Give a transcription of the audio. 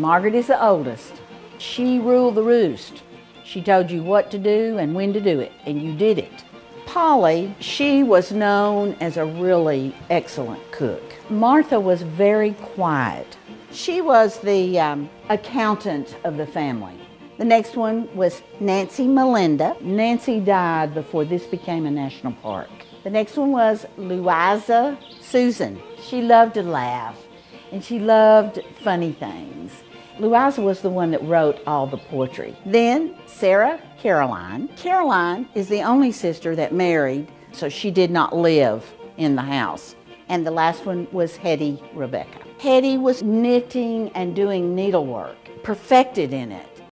Margaret is the oldest. She ruled the roost. She told you what to do and when to do it, and you did it. Polly, she was known as a really excellent cook. Martha was very quiet. She was the um, accountant of the family. The next one was Nancy Melinda. Nancy died before this became a national park. The next one was Louisa Susan. She loved to laugh and she loved funny things. Louisa was the one that wrote all the poetry. Then Sarah Caroline. Caroline is the only sister that married, so she did not live in the house. And the last one was Hetty Rebecca. Hetty was knitting and doing needlework, perfected in it.